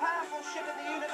powerful ship in the universe.